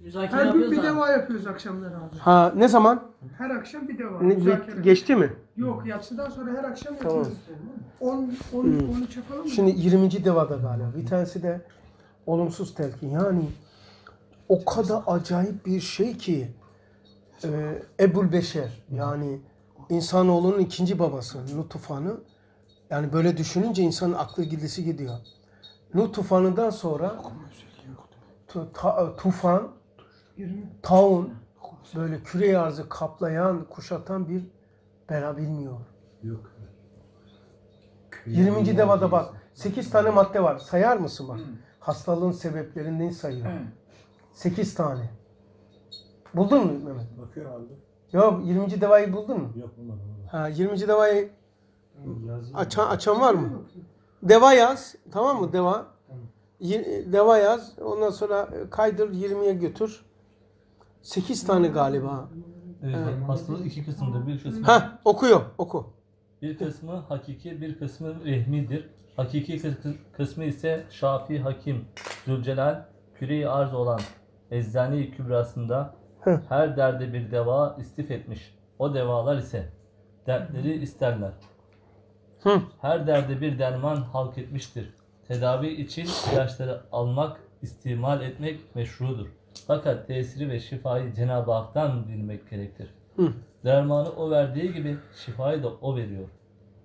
Müzakere Her gün yapıyoruz bir abi. deva yapıyoruz akşamları abi. Ha ne zaman? Her akşam bir deva. Ne- müzakere. geçti mi? Yok yatsıdan sonra her akşam Tamam. yapıyoruz. 10 10 Hmm. 13'e falan mı? Şimdi 20. devada galiba. Bir tanesi de olumsuz telkin. Yani o kadar acayip bir şey ki e, Ebul Beşer yani insanoğlunun ikinci babası Nuh tufanı yani böyle düşününce insanın aklı gidisi gidiyor. Nuh tufanından sonra tu- ta- tufan, 20. taun böyle küre arzı kaplayan, kuşatan bir bela bilmiyor. Yok. 20. devada bak 8 tane madde var. Sayar mısın bak? Hastalığın sebeplerinden sayıyor. 8 tane. Buldun mu Mehmet? Bakıyorum abi. Yok 20. devayı buldun mu? Yok bulmadım. Ha 20. devayı açan, açan var mı? Deva yaz. Tamam mı? Deva. Deva yaz. Ondan sonra kaydır 20'ye götür. 8 tane galiba. Evet, hastalık iki kısımdır. Bir kısmı Ha okuyor. Oku. bir kısmı hakiki, bir kısmı rehmidir. Hakiki kıs- kısmı ise Şafi Hakim Zülcelal küre-i arz olan Eczane-i Kübrası'nda her derde bir deva istif etmiş. O devalar ise dertleri isterler. Hı. Her derde bir derman halk etmiştir. Tedavi için ilaçları almak, istimal etmek meşrudur. Fakat tesiri ve şifayı Cenab-ı Hak'tan bilmek gerektir. Hı. Dermanı o verdiği gibi şifayı da o veriyor.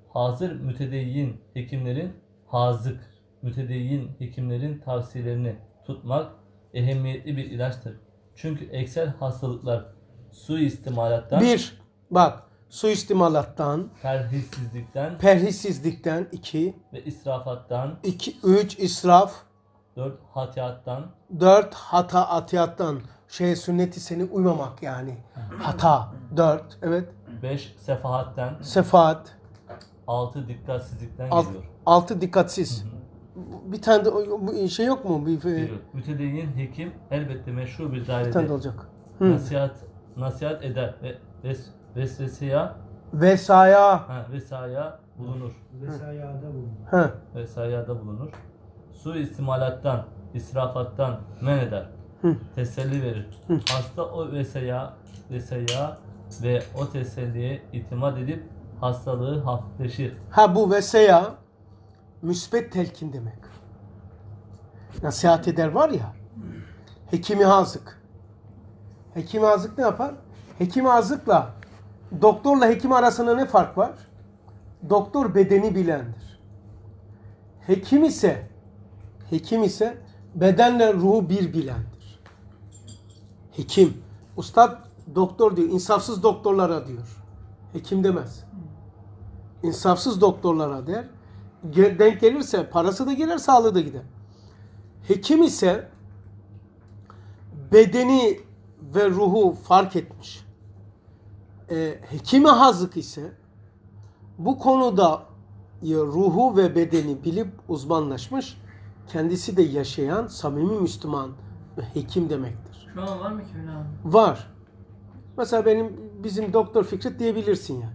Hazır mütedeyyin hekimlerin hazık mütedeyyin hekimlerin tavsiyelerini tutmak ehemmiyetli bir ilaçtır. Çünkü eksel hastalıklar suistimalattan, Bir. Bak. Suistimalattan, perhissizlikten perhissizlikten iki, ve israfattan, iki, üç israf, dört hatiyattan, dört hata atiyattan şey sünneti seni uymamak yani. Hata. Dört. Evet. beş sefahatten, Sefaat. altı dikkatsizlikten Alt, geliyor. altı dikkatsiz. Bir tane de bu şey yok mu? Bir, bir Geliyor. Mütedeyyin hekim elbette meşru bir tane de dairede olacak. Hı. nasihat nasihat eder ve ves, vesveseye Vesaya. ha, vesaya bulunur. Vesayada bulundu. Ha. Vesayada bulunur. Su istimalattan, israfattan men eder. Hı. Teselli verir. Hasta o vesaya, vesaya ve o teselliye itimat edip hastalığı hafifleşir. Ha bu vesaya müsbet telkin demek. Nasihat eder var ya. Hekimi hazık. Hekimi hazık ne yapar? Hekimi hazıkla doktorla hekim arasında ne fark var? Doktor bedeni bilendir. Hekim ise hekim ise bedenle ruhu bir bilendir. Hekim. Ustad doktor diyor. insafsız doktorlara diyor. Hekim demez. İnsafsız doktorlara der. Denk gelirse parası da gider, sağlığı da gider. Hekim ise bedeni ve ruhu fark etmiş. Ee, hekime hazık ise bu konuda ruhu ve bedeni bilip uzmanlaşmış, kendisi de yaşayan samimi Müslüman hekim demektir. Şu an var mı ki öyle abi? Var. Mesela benim bizim doktor Fikret diyebilirsin ya.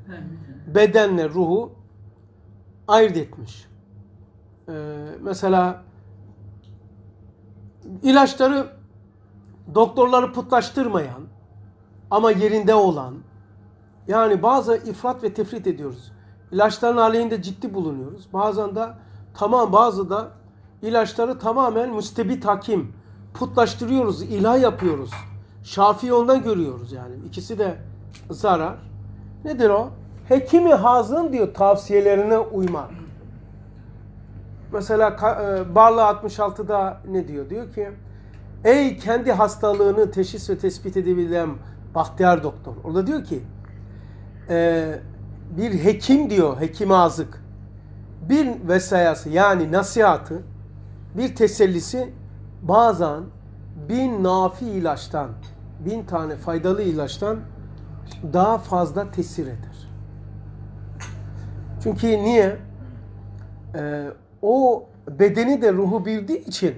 Bedenle ruhu ayırt etmiş. Ee, mesela ilaçları doktorları putlaştırmayan ama yerinde olan yani bazı ifrat ve tefrit ediyoruz. İlaçların aleyhinde ciddi bulunuyoruz. Bazen de tamam bazı da ilaçları tamamen müstebit hakim putlaştırıyoruz, ilah yapıyoruz. Şafii ondan görüyoruz yani. İkisi de zarar. Nedir o? Hekimi hazın diyor tavsiyelerine uymak. Mesela e, Barla 66'da ne diyor? Diyor ki Ey kendi hastalığını teşhis ve tespit edebilen bahtiyar doktor. Orada diyor ki e, bir hekim diyor hekim azık bir vesayası yani nasihatı bir tesellisi bazen bin nafi ilaçtan bin tane faydalı ilaçtan daha fazla tesir eder. Çünkü niye? Ee, o bedeni de ruhu bildiği için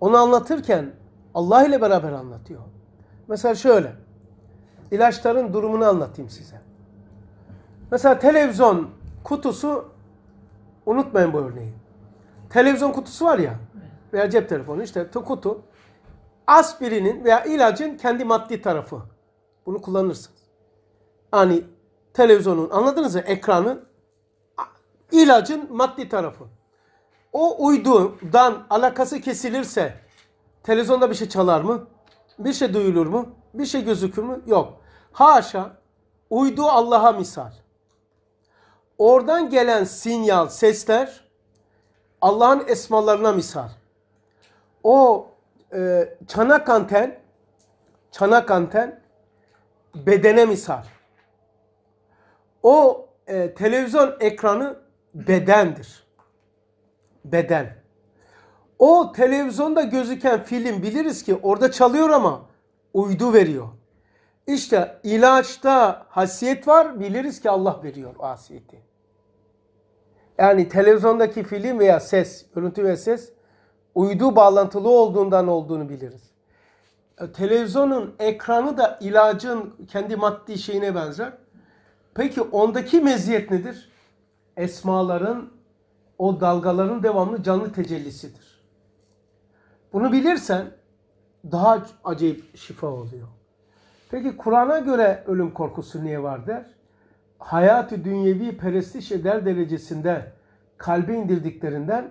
onu anlatırken Allah ile beraber anlatıyor. Mesela şöyle. ilaçların durumunu anlatayım size. Mesela televizyon kutusu unutmayın bu örneği. Televizyon kutusu var ya veya cep telefonu işte kutu aspirinin veya ilacın kendi maddi tarafı. Bunu kullanırsınız. Hani televizyonun anladınız mı? Ekranın a- ilacın maddi tarafı. O uydudan alakası kesilirse televizyonda bir şey çalar mı? Bir şey duyulur mu? Bir şey gözükür mü? Yok. Haşa. Uydu Allah'a misal. Oradan gelen sinyal, sesler Allah'ın esmalarına misal. O e, çanak anten, çanak anten bedene misal. O e, televizyon ekranı bedendir. Beden. O televizyonda gözüken film biliriz ki orada çalıyor ama uydu veriyor. İşte ilaçta hasiyet var biliriz ki Allah veriyor o hasiyeti. Yani televizyondaki film veya ses, görüntü ve ses uydu bağlantılı olduğundan olduğunu biliriz. E, Televizyonun ekranı da ilacın kendi maddi şeyine benzer. Peki ondaki meziyet nedir? Esmaların, o dalgaların devamlı canlı tecellisidir. Bunu bilirsen daha acayip şifa oluyor. Peki Kur'an'a göre ölüm korkusu niye var der? Hayatı dünyevi perestiş eder derecesinde kalbe indirdiklerinden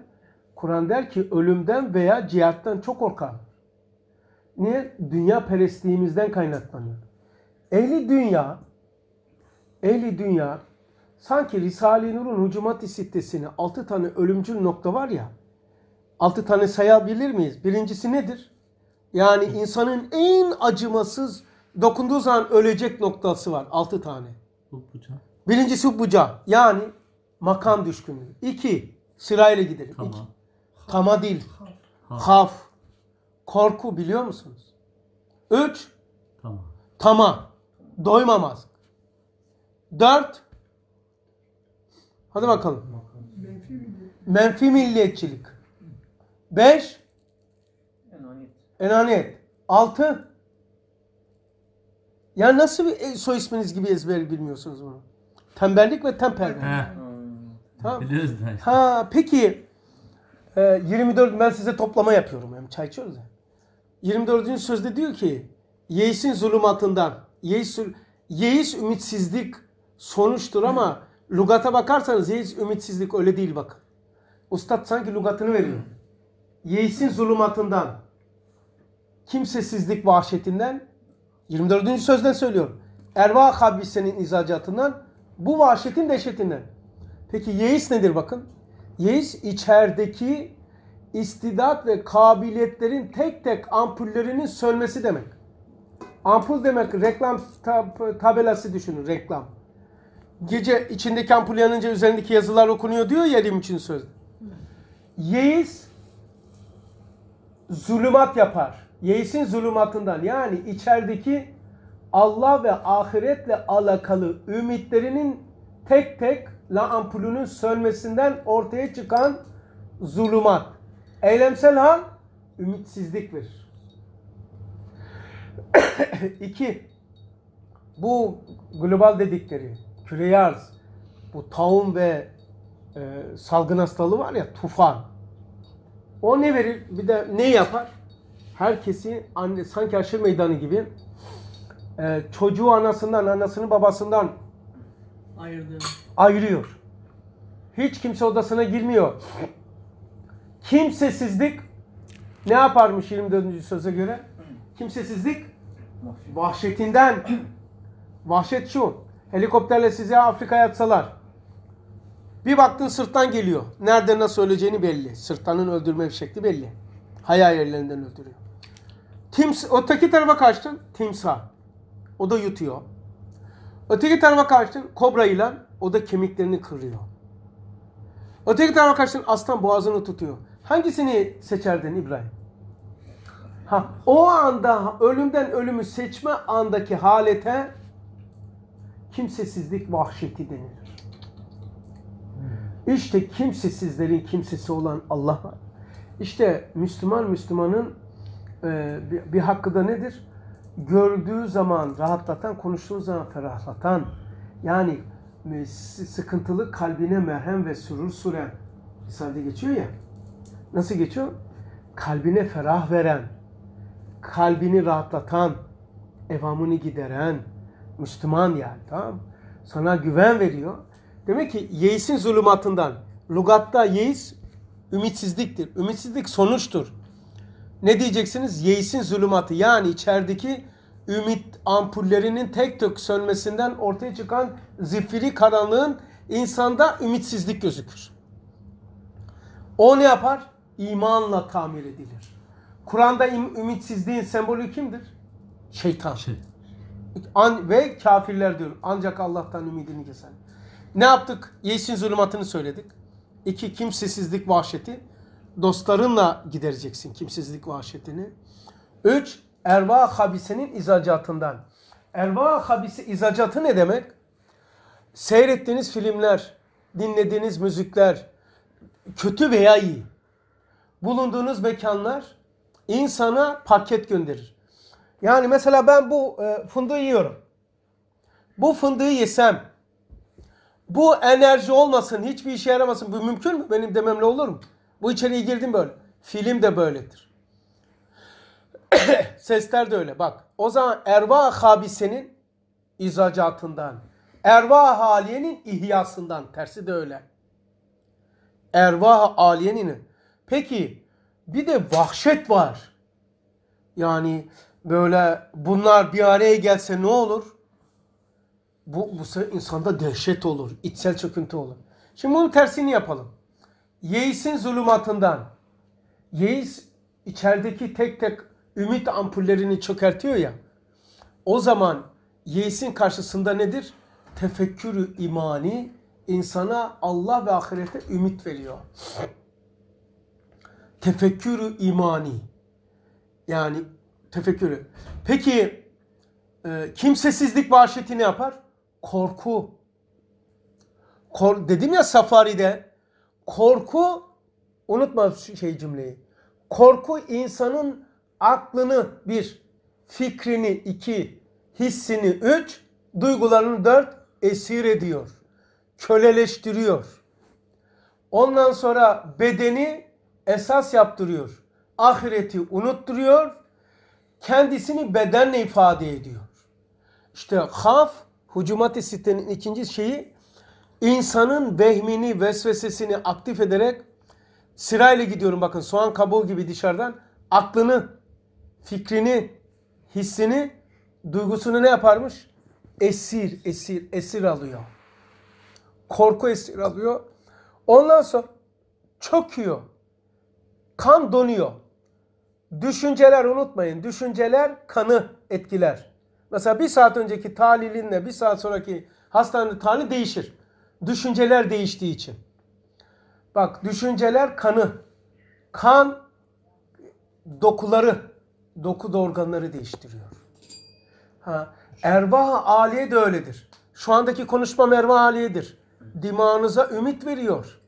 Kur'an der ki ölümden veya cihattan çok korkar. Niye? Dünya perestliğimizden kaynaklanıyor. Ehli dünya ehli dünya sanki Risale-i Nur'un Hucumat-ı Sittesi'ne 6 tane ölümcül nokta var ya 6 tane sayabilir miyiz? Birincisi nedir? Yani insanın en acımasız dokunduğu zaman ölecek noktası var. 6 tane. Bu bıçak. Birincisi buca. Yani makam düşkünlüğü. İki, sırayla gidelim. Tamam. İki, tama değil. Ha. Haf. Korku biliyor musunuz? Üç, Tamam. tama. Doymamaz. Dört, hadi bakalım. Menfi mi? Menfi milliyetçilik. Beş, enaniyet. Altı, ya nasıl bir e, soy isminiz gibi ezber bilmiyorsunuz bunu? Tembellik ve temperlik. Tamam. Biliyoruz. Ha peki e, 24 ben size toplama yapıyorum hem çay içiyoruz ya. 24. sözde diyor ki Yeis'in zulümatından Yeis, yeis ümitsizlik sonuçtur ama lugata bakarsanız yeis ümitsizlik öyle değil bakın. Ustad sanki lugatını veriyor. Yeis'in zulümatından kimsesizlik vahşetinden 24. sözden söylüyorum. Erva habisenin izacatından bu vahşetin dehşetinden. Peki yeis nedir bakın? Yeis içerideki istidat ve kabiliyetlerin tek tek ampullerinin sönmesi demek. Ampul demek reklam tab- tabelası düşünün reklam. Gece içindeki ampul yanınca üzerindeki yazılar okunuyor diyor ya 23. sözde. Yeis zulümat yapar. Yeis'in zulümatından yani içerideki Allah ve ahiretle alakalı ümitlerinin tek tek la ampulünün sönmesinden ortaya çıkan zulümat. Eylemsel hal ümitsizlik verir. İki, bu global dedikleri küre bu taun ve e, salgın hastalığı var ya tufan. O ne verir? Bir de ne yapar? Herkesi anne sanki aşırı meydanı gibi e, çocuğu anasından, anasını babasından Ayırdı. ayırıyor. Hiç kimse odasına girmiyor. Kimsesizlik ne yaparmış 24. söze göre? Kimsesizlik vahşetinden. Vahşet şu. Helikopterle sizi Afrika'ya atsalar. Bir baktın sırttan geliyor. Nerede nasıl öleceğini belli. Sırttanın öldürme şekli belli. Hayal yerlerinden öldürüyor. Tims öteki tarafa kaçtın. Timsah. O da yutuyor. Öteki tarafa kaçtın kobra ilan o da kemiklerini kırıyor. Öteki tarafa kaçtın aslan boğazını tutuyor. Hangisini seçerdin İbrahim? Ha, o anda ölümden ölümü seçme andaki halete kimsesizlik vahşeti denilir. İşte kimsesizlerin kimsesi olan Allah. İşte Müslüman Müslümanın e, bir, bir hakkı da nedir? gördüğü zaman rahatlatan, konuştuğu zaman ferahlatan, yani e, sıkıntılı kalbine merhem ve sürur süren, Risalede geçiyor ya, nasıl geçiyor? Kalbine ferah veren, kalbini rahatlatan, evamını gideren, Müslüman yani tamam? Sana güven veriyor. Demek ki yeisin zulümatından. Lugatta yeis ümitsizliktir. Ümitsizlik sonuçtur. Ne diyeceksiniz? Yeisin zulümatı yani içerideki ümit ampullerinin tek tek sönmesinden ortaya çıkan zifiri karanlığın insanda ümitsizlik gözükür. O ne yapar? İmanla tamir edilir. Kur'an'da ümitsizliğin sembolü kimdir? Şeytan. Şey, An ve kafirler diyor. Ancak Allah'tan ümidini kesen. Ne yaptık? Yeşil zulümatını söyledik. İki, kimsesizlik vahşeti. Dostlarınla gidereceksin kimsesizlik vahşetini. Üç, erva habisenin izacatından. Erva habise izacatı ne demek? Seyrettiğiniz filmler, dinlediğiniz müzikler, kötü veya iyi. Bulunduğunuz mekanlar insana paket gönderir. Yani mesela ben bu e, fındığı yiyorum. Bu fındığı yesem bu enerji olmasın, hiçbir işe yaramasın. Bu mümkün mü? Benim dememle olur mu? Bu içeriye girdim böyle. Film de böyledir. Sesler de öyle. Bak o zaman erva habisenin izacatından, erva haliyenin ihyasından. Tersi de öyle. Erva aliyenin. Peki bir de vahşet var. Yani böyle bunlar bir araya gelse ne olur? Bu, bu sefer insanda dehşet olur, içsel çöküntü olur. Şimdi bunun tersini yapalım. Yeis'in zulümatından. Yeis içerideki tek tek ümit ampullerini çökertiyor ya. O zaman Yeis'in karşısında nedir? Tefekkürü imani insana Allah ve ahirete ümit veriyor. Tefekkürü imani. Yani tefekkürü. Peki e, kimsesizlik vahşeti ne yapar? Korku. Kor, dedim ya safaride korku unutma şey cümleyi. Korku insanın aklını bir, fikrini iki, hissini üç, duygularını dört esir ediyor. Köleleştiriyor. Ondan sonra bedeni esas yaptırıyor. Ahireti unutturuyor. Kendisini bedenle ifade ediyor. İşte haf, hucumat-ı sitenin ikinci şeyi insanın vehmini, vesvesesini aktif ederek sırayla gidiyorum bakın soğan kabuğu gibi dışarıdan aklını, fikrini, hissini, duygusunu ne yaparmış? Esir, esir, esir alıyor. Korku esir alıyor. Ondan sonra çöküyor. Kan donuyor. Düşünceler unutmayın. Düşünceler kanı etkiler. Mesela bir saat önceki tahlilinle bir saat sonraki hastanede tahlil değişir. Düşünceler değiştiği için. Bak düşünceler kanı. Kan dokuları, doku da organları değiştiriyor. Ha, ervah aliye de öyledir. Şu andaki konuşmam ervah aliyedir. Dimağınıza ümit veriyor.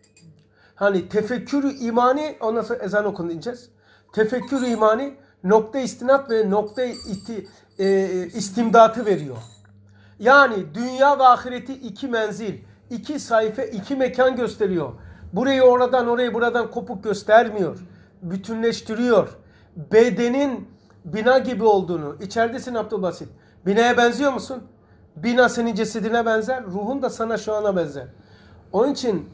Hani tefekkürü imani ondan sonra ezan okun diyeceğiz. Tefekkür imani nokta istinat ve nokta iti, e, istimdatı veriyor. Yani dünya ve ahireti iki menzil, iki sayfa, iki mekan gösteriyor. Burayı oradan orayı buradan kopuk göstermiyor. Bütünleştiriyor. Bedenin bina gibi olduğunu. İçeridesin Abdülbasit. Binaya benziyor musun? Bina senin cesedine benzer. Ruhun da sana şu ana benzer. Onun için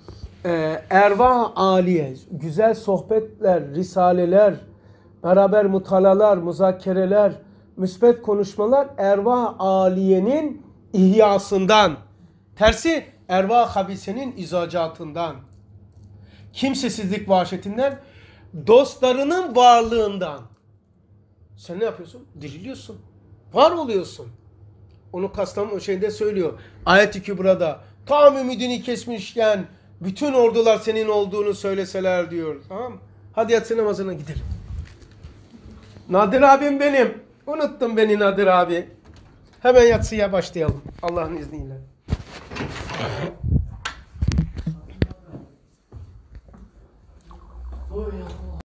e, ervah aliye, güzel sohbetler, risaleler, beraber mutalalar, muzakereler, müsbet konuşmalar ervah aliyenin ihyasından. Tersi ervah habisenin izacatından. Kimsesizlik vahşetinden, dostlarının varlığından. Sen ne yapıyorsun? Diriliyorsun. Var oluyorsun. Onu kastam o şeyde söylüyor. Ayet-i Kübra'da tam ümidini kesmişken bütün ordular senin olduğunu söyleseler diyor. Tamam? Hadi yatsı namazına gidelim. Nadir abim benim. Unuttun beni Nadir abi. Hemen yatsıya başlayalım. Allah'ın izniyle. Uh-huh.